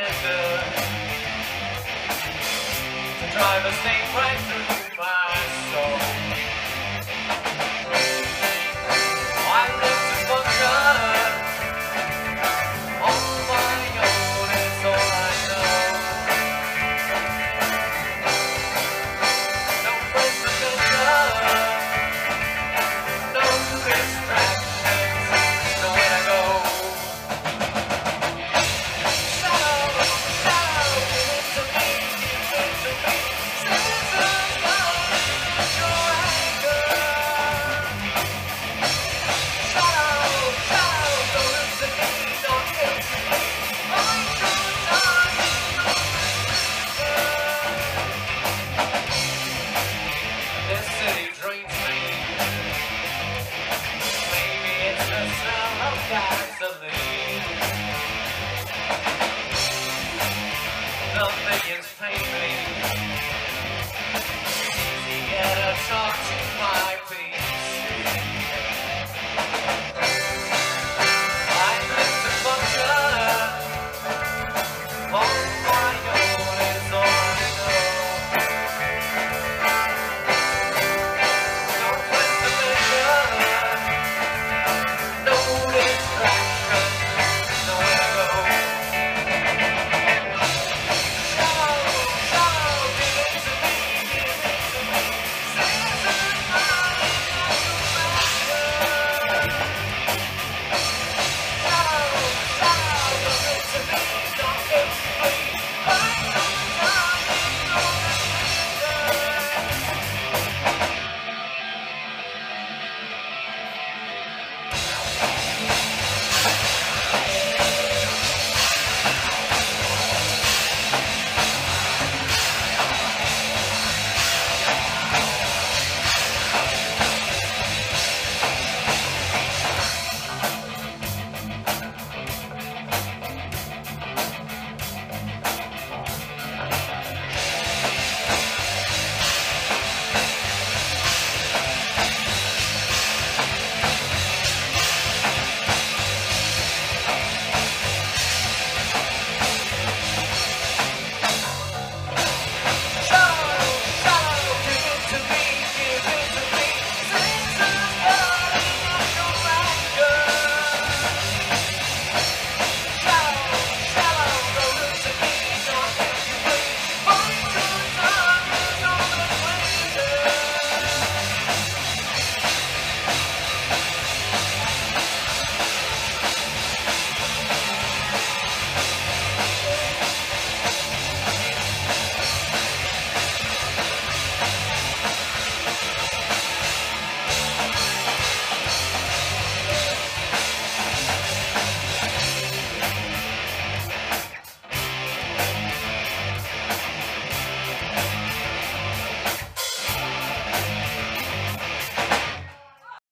get to drive a snake right through my Nothing is pain.